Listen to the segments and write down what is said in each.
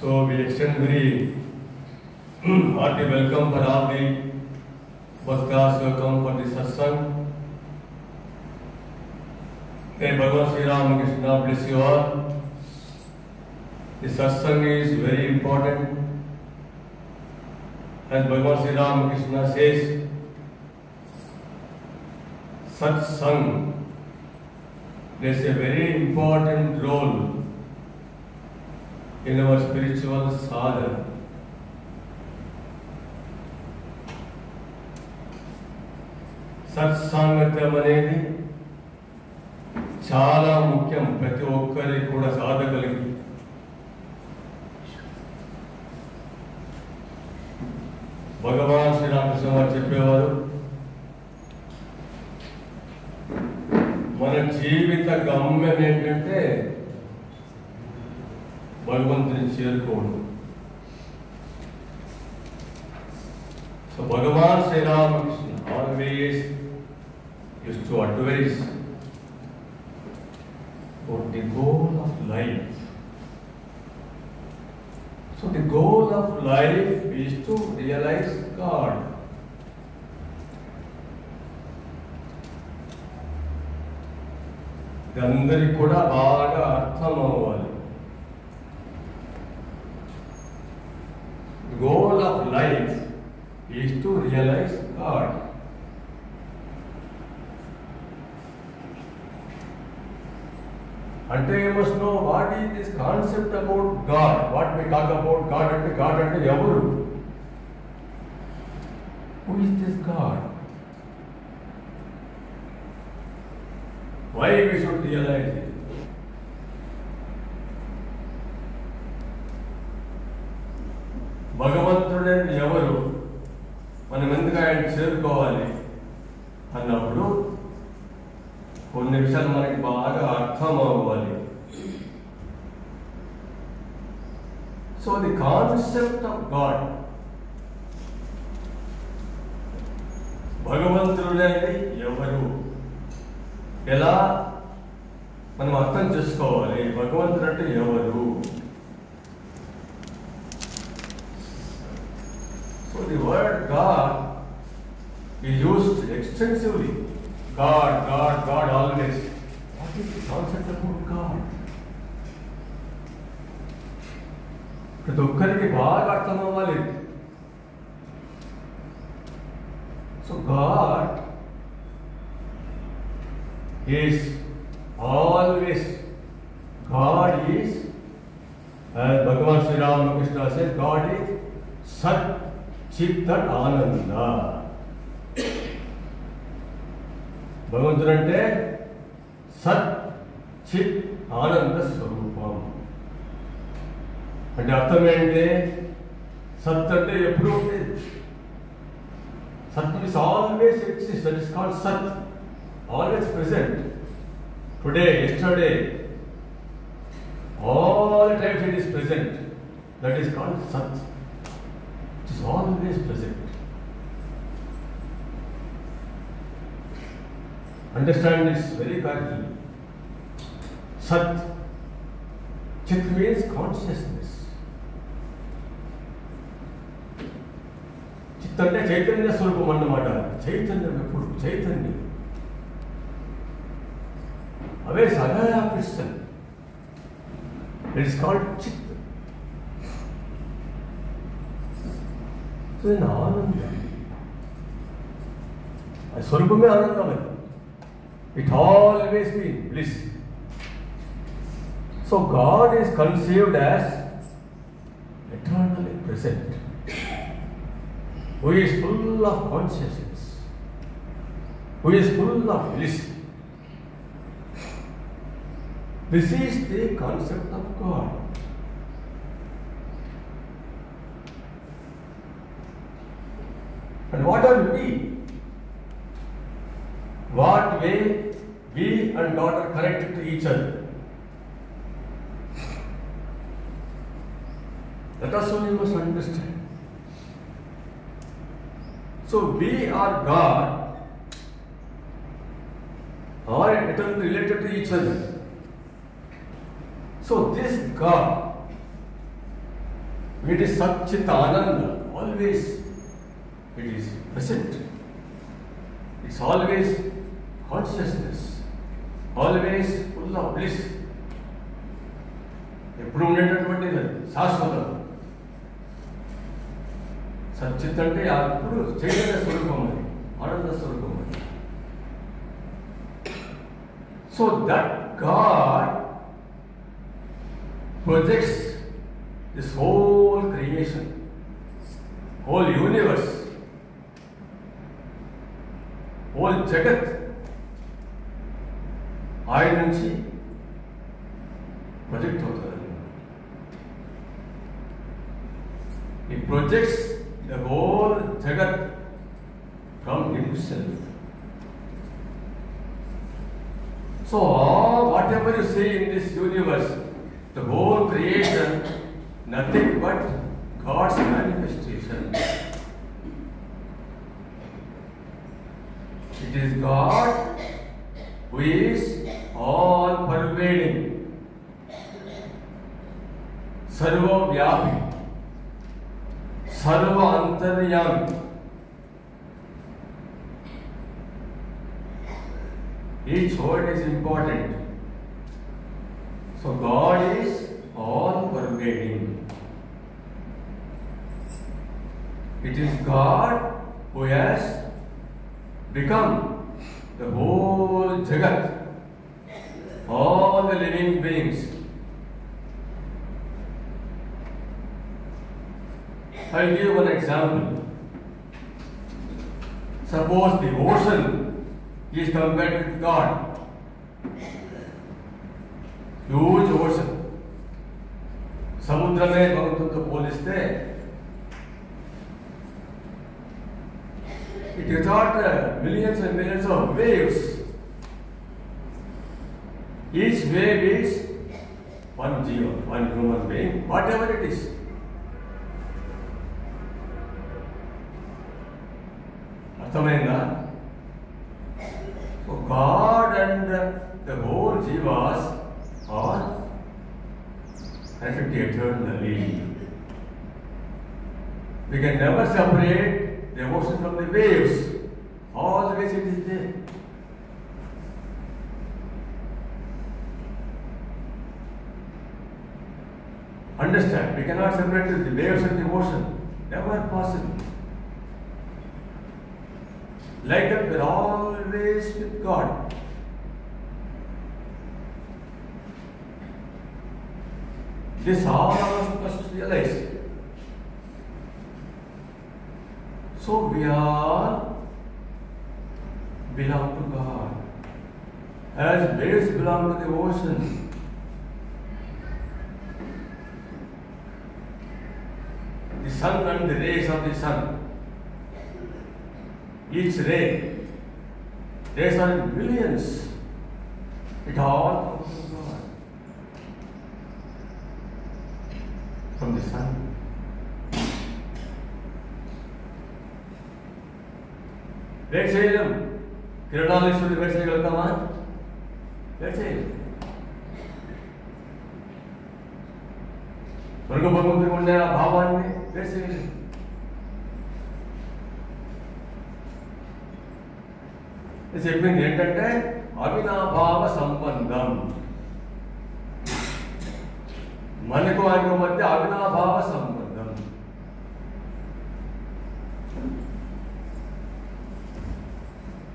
So we extend very hearty welcome for all the bhaktas who come for the satsang. May Bhagavan Sri Ramakrishna bless you all. The satsang is very important. As Bhagavan Sri Ramakrishna says, satsang plays a very important role in our spiritual sadhana. సత్సాంగత్యం అనేది చాలా ముఖ్యం ప్రతి ఒక్కరి కూడా సాధకులకి భగవాన్ శ్రీరామకృష్ణ వారు చెప్పేవారు మన జీవిత గమ్యం ఏంటంటే భగవంతుని చేరుకోవడం so Bhagavan Sri Ramakrishna always used to advise about the goal of life. So the goal of life is to realize God. ఇది అందరికి కూడా బాగా అర్థం అవ్వాలి ఈజ్ టు రియలైజ్ గాడ్ అంటే you must know what is this concept about God what we talk about God అంటే God అంటే ఎవరు who is this God why we should realise చెప్తాం. గాడ్ భగవంతుడంటే ఎవరు? ఎలా మనం అర్థం చేసుకోవాలి? భగవంతుడు అంటే ఎవరు so the word God is used extensively God God God always concept about God God? ప్రతి ఒక్కరికి బాగా అర్థం అవ్వాలి so God is always God is Bhagavan Sri Ramakrishna say God is sat chit and ఆనంద భగవంతుడు అంటే సత్ చిత్ ఆనంద స్వరూపం And after nine days, Saturday approved it. Sat is always exists, that is called Sat, always present. Today, yesterday, all the times it is present, that is called Sat. It is always present. Understand this very carefully. Sat. Chit means consciousness. ತಂದೆ ಚೈತನ್ಯ ಸ್ವಲ್ಪ ಮಣ್ಣು ಮಾಡ ಚೈತನ್ಯ ಪುಷ್ಪ ಚೈತನ್ಯ ಅವೇ ಸಗರ ಕ್ರಿಸ್ತನ್ it is called ಚಿತ್ ಆನಂದ ಸ್ವಲ್ಪವೇ ಆನಂದವೇ it always been bliss so God is conceived as eternally present who is full of consciousness, who is full of bliss. This is the concept of God. And what are we? what way we and God are connected to each other. That also you must understand. So we are God, are eternally related to each other. So this God It is Satchit Ananda, always it is present. It's always consciousness, always full of bliss. ఎప్పుడు ఉండేటటువంటిది అది, శాశ్వతం సచ్చిత్ అంటే అప్పుడు చైతన్య స్వరూపం అది ఆనంద స్వరూపం అది so that God projects this whole creation, whole universe, whole జగత్ ఆయన నుంచి ప్రొజెక్ట్ అవుతుంది ఈ projects the whole Jagat from himself. So, whatever you see in this universe, the whole creation, nothing but God's manifestation. It is God who is all pervading, सर्वव्यापी Vyapi, Sarva Each word is important. So God is all pervading. It is God who has become the whole Jagat, all the living beings. I'll give one example. Suppose the ocean is compared with God. Huge ocean సముద్రమే భగవంతుడితో పోలిస్తే it without millions and millions of waves each wave is one GO one human being whatever it is Athamainga. So God and the whole Jivas are connected eternally. We can never separate the ocean from the waves. All the ways it is there. Understand, we cannot separate the waves and the ocean. Never possible. Like that, we're always with God. This all of us must realize. So we all belong to God. As waves belong to the ocean. The sun and the rays of the sun each ray, rays are in millions. It all comes from God. From the sun. Wait చేయలేం కిరణాలేశ్వరుడు wait చేయగలుగుతామా wait చేయలేం స్వర్గ భగవంతుడికి ఉండే ఆ భావాన్ని wait చేయలేం చెప్పింది ఏంటంటే అవినాభావ సంబంధం మనకు ఆయనకు మధ్య అవినాభావ సంబంధం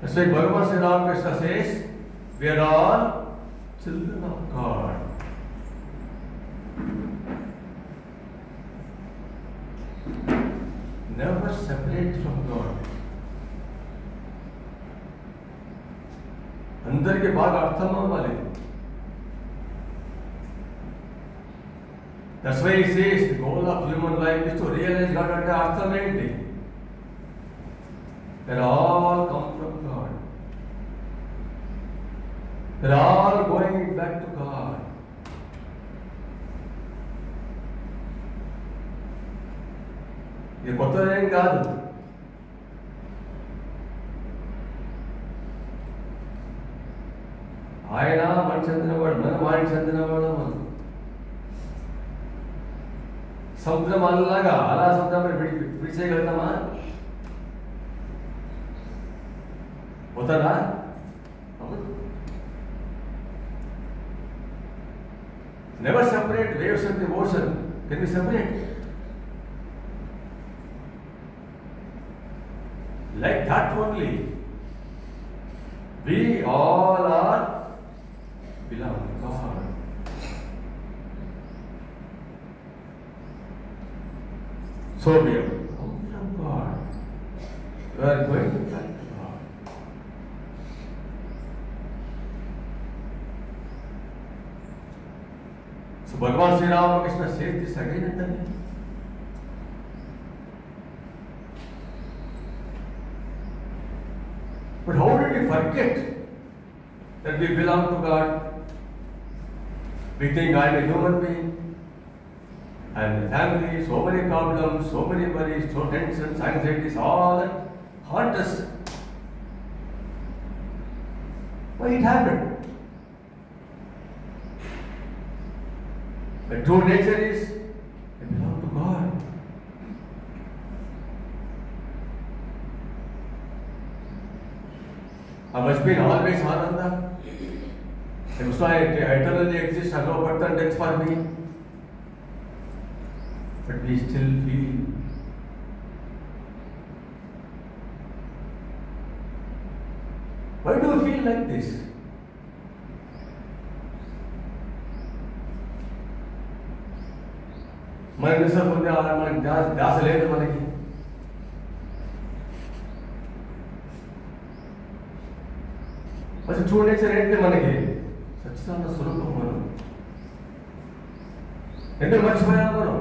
That's why Bhagavan Sri Ramakrishna says, we are all children of God. Never separate from God. అందరికీ బాగా అర్థం అవ్వాలి that's why says the goal of human life is to realise God అంటే అర్థం ఏంటి they're all come from God they're all going back to God ఇది కొత్తదేం కాదు ఆయన మన చెందినవాడు మనం ఆయన చెందినవాడు మనం సముద్రం అలాగా అలా సముద్రం విడి విడిచేయగలుగుతామా అవుతారా అవ్వదు. Never separate waves of the ocean. Can we separate? Like that only. We all are भगवान श्री राम कृष्ण शेर की सगे ने तने but how did you forget that we belong to God We think I am a human being. And family, so many problems, so many worries, so tensions, anxieties, all that haunt us. Why it happened? The true nature is I belong to God. I must be always Ananda. I must not eternally exist, have no birth and death for me. But we still feel Why do we feel like this? మన నిజం పొందే మనకి ధ్యాస ధ్యాస లేదు మనకి అసలు true nature ఏంటి మనకి సచ్చిదానంద స్వరూపం మనం ఎందుకు మర్చిపోయాం మనం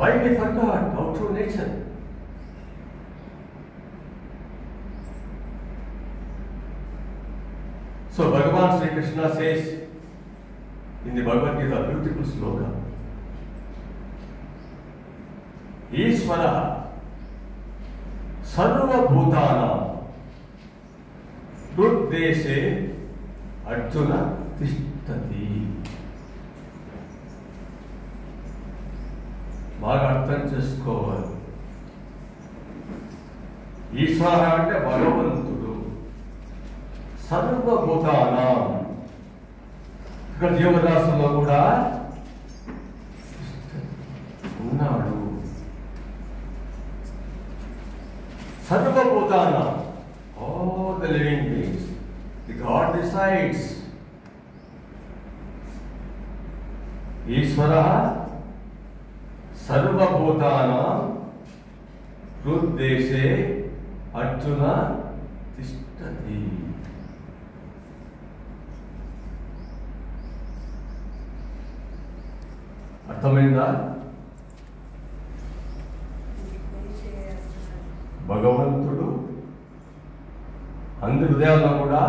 why we forgot our true nature So Bhagavan Sri Krishna says in the Bhagavad Gita, beautiful sloka. Ishvara Sarvabhutana హృద్దేశే Arjuna తిష్టతి. బాగా అర్థం చేసుకోవాలి. ఈశ్వర అంటే భగవంతుడు. సర్వభూతాల ఇక్కడ జీవదాసులో కూడా ఉన్నాడు. సర్వభూతాల ఓ తెలివింగ్ గాడ్ డిసైడ్స్ ఈశ్వర సర్వభూతానం హృద్దేశే అర్జున తిష్టతి. అర్థమైందా? భగవంతుడు అందరి హృదయాల్లో కూడా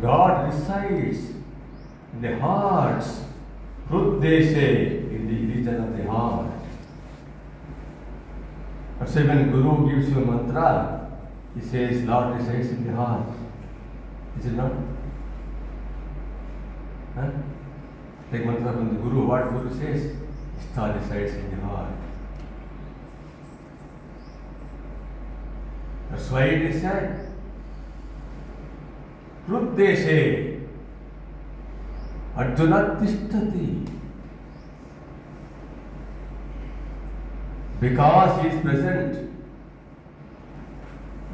God resides in the hearts, Hruddeshe, in the region of the heart. That's why when Guru gives you a mantra, he says, Lord resides in the heart. Is it not? Huh? Take mantra from the Guru, what Guru says? Star resides in the heart. That's why it is said, रुद्देशे अर्जुन तिष्ठति। Vikas is present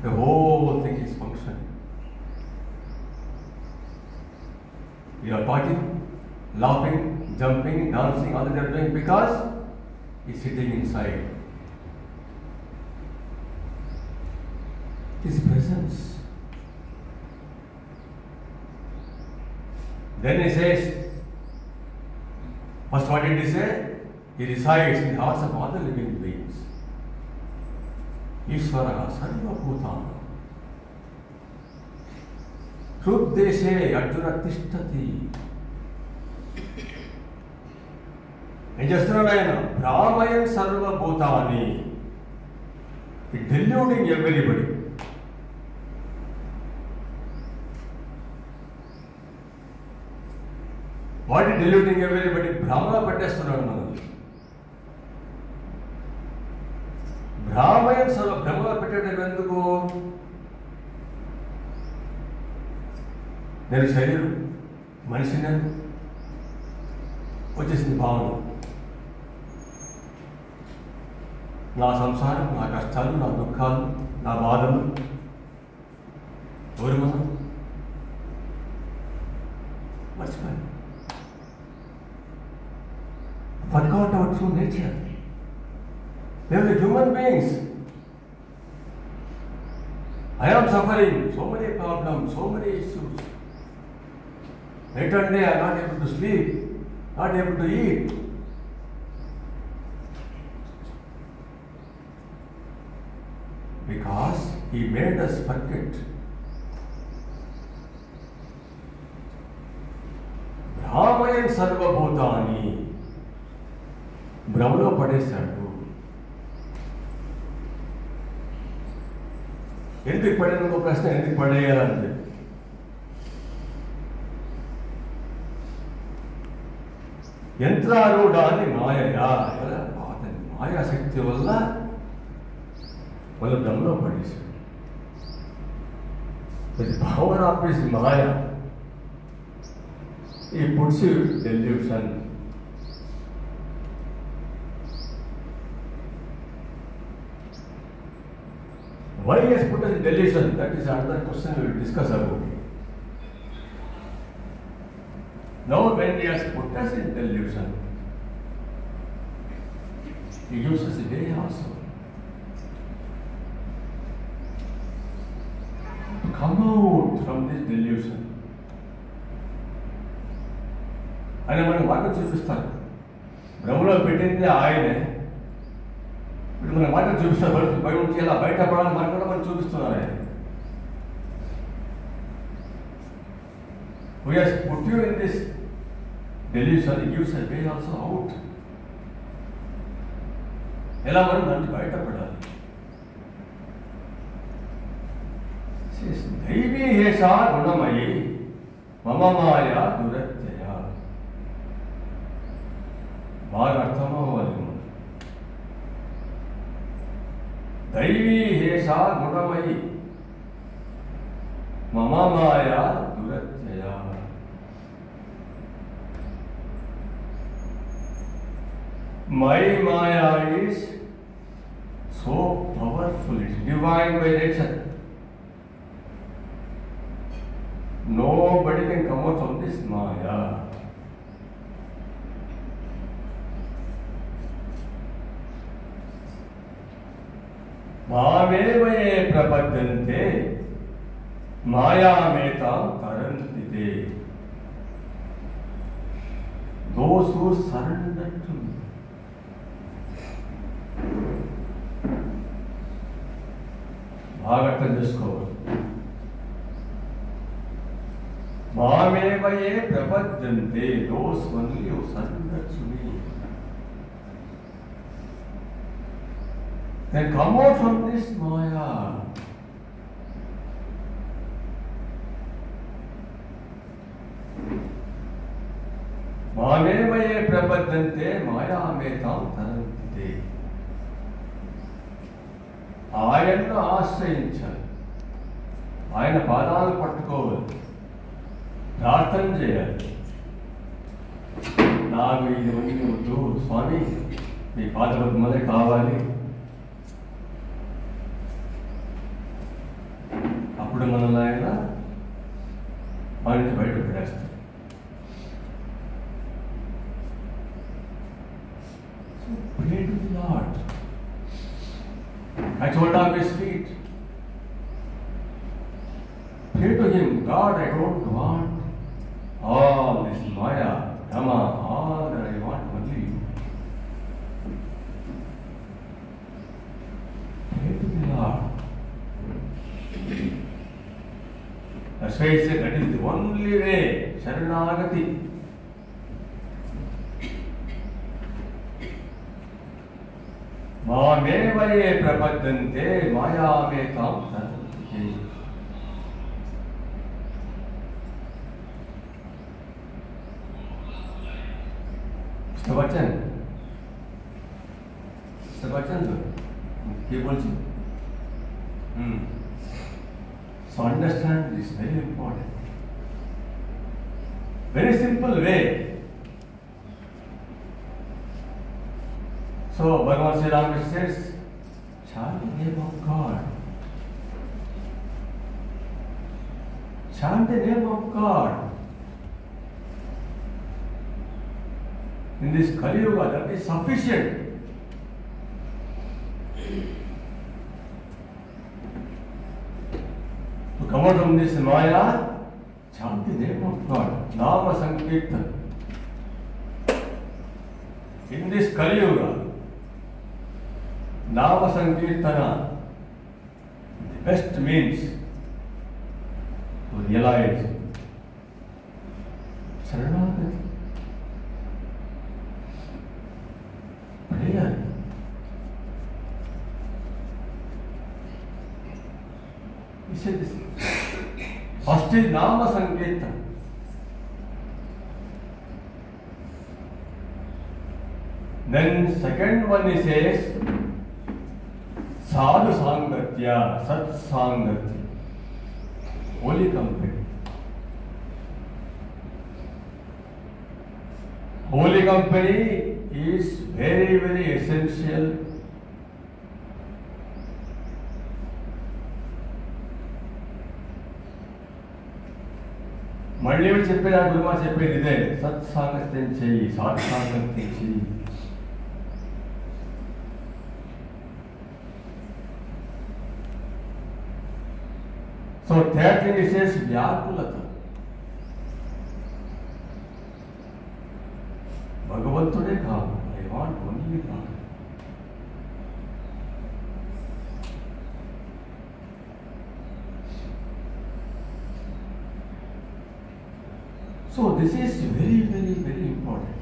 the whole thing is function you are party laughing jumping dancing all there doing because is sitting inside is presence Then he says, first what did he say? He resides in the hearts of all the living beings. Ishvara sarvabhutana. హృద్దేశే Arjuna తిష్టతి ఏం చేస్తున్నాడు ఆయన భ్రామయన్ సర్వభూతాన్ని డెల్యూడింగ్ everybody డెల్యూటింగ్ everybody భ్రమలో పెట్టేస్తున్నాడు మనల్ని. భ్రామయం సర్వ భ్రమలో పెట్టడం ఎందుకు? నేను శరీరం మనిషి నేను. వచ్చేసింది భావన. నా సంసారం నా కష్టాలు నా దుఃఖాలు నా బాధలు. ఎవరు మనం? మర్చిపోయాను. forgot our true nature. We are the human beings. I am suffering so many problems, so many issues. Night and day I am not able to sleep, not able to eat. Because he made us forget. Brahmayan Sarvabhutani భ్రమలో పడేశాడు. ఎందుకు పడిన ఒక ప్రశ్న ఎందుకు పడేయాలంటే? యంత్రారూఢాన్ని మాయయా? అతని మాయాశక్తి వల్ల వాళ్ళు భ్రమలో పడేశాడు భావన ఆపేసి మాయ. ఈ puts delusion Why he has put us in delusion? That is another question we will discuss about. Now, when he has put us in delusion, he gives us a day also. To come out from this delusion. ఆయన మనకు మార్గం చూపిస్తారు భ్రమలో పెట్టింది ఆయనే ఇప్పుడు మన మార్గం చూపిస్తారు బయట బయట నుంచి ఎలా బయట పడాలని మనకు కూడా మనం చూపిస్తున్నారు. ఆయన We has put you in this delusion, he gives a way also out. ఎలా మనం దాన్ని బయటపడాలి దైవీ హేషా గుణమయి మమ మాయ దురత్యయ. బాగా అర్థమవ్వాలి. दैवीहेषा गुणमयी मम माया दुरत्यया My maya is so powerful, it's divine by nature. Nobody can come out from this maya. మామేవ ఏ ప్రపద్యంతే మాయామేతాం తరంతి తే those who surrender to me బాగా అర్థం చేసుకోవాలి మామేవయే ప్రపద్యంతే those only who surrender to me Then come out from this Maya. మామేమయే ప్రపద్యంతే మాయామేతాం తరంతితే ఆయన్ను ఆశ్రయించాలి ఆయన పాదాలు పట్టుకోవాలి ప్రార్థన చేయాలి నాకు ఇది ఉంది వద్దు స్వామి మీ పాద పద్మలే కావాలి మనల్ని ఆయన వాటిని బయట పెట్టేస్తాడు So pray to the Lord. I told off his feet. Pray to him, God, I don't want पारगति मामेव ये प्रपद्यन्ते माया मे वचन वचन तो बोल Very simple way. So Bhagavan Sri Ram says, chant the name of God. Chant the name of God. In this Kali Yuga, that is sufficient. To come out from this Maya, शांति नाम संकीर्तन। In this कलियुग। नाम संकीर्तन। Best means to realize शरणागति। Prayer. इसे this Is Nama Sankirtan. Then second one he says Sadhu Sangatya, Sat Sangatya, holy company. Holy company is very, very essential మళ్ళీ చెప్పేది ఆ గురుమా చెప్పేది ఇదే సత్సాంగత్యం చెయ్యి సాత్సాంగత్యం చెయ్యి so third thing is yes వ్యాకులత భగవంతుడే కాదు ఐ వాంట్ ఓన్లీ కాదు So this is very, very, very important.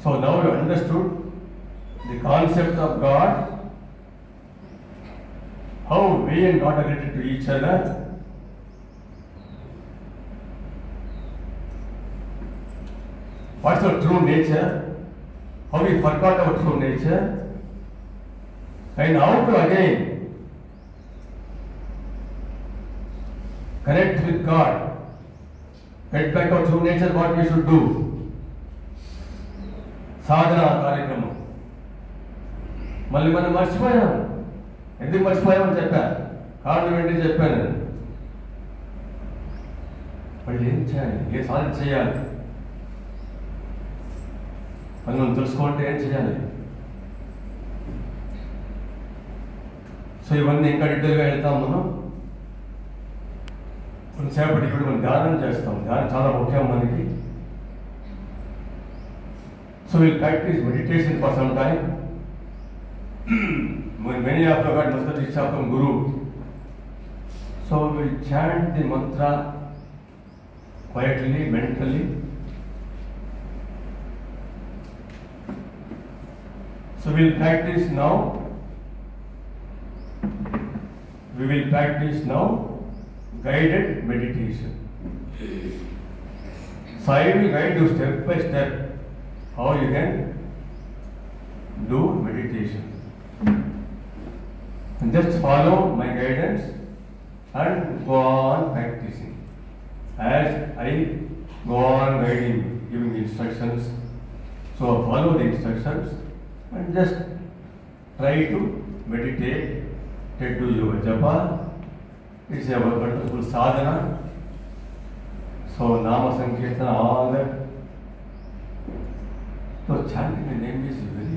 So now you understood the concept of God, how we and God are related to each other. What's our true nature? How we forgot our true nature? And how to again connect with God, get back our true nature, what we should do. సాధన కార్యక్రమం. మళ్ళీ మనం మర్చిపోయాం ఎందుకు మర్చిపోయామని చెప్పా? కారణం ఏంటి చెప్పాను నేను. మళ్ళీ ఏం చేయాలి? ఏ సాధన చేయాలి? మనం తెలుసుకోవాలంటే ఏం చేయాలి? సో ఇవన్నీ ఇంకా డీటెయిల్గా వెళ్తాం మనం? కొంతసేపటికి కూడా మనం ధ్యానం చేస్తాం ధ్యానం చాలా ముఖ్యం మనకి so will practise meditation for some time many of got Mr. Diksha from Guru. So we chant the mantra quietly, mentally. So we'll practice now. We will practice now guided meditation. So I will guide you step by step how you can do meditation. And just follow my guidance and go on practicing. As I go on guiding, giving instructions, so follow the instructions and just try to meditate, to do your japa. तो साधना सो नाम संकीर्तन all तो छंद में name is very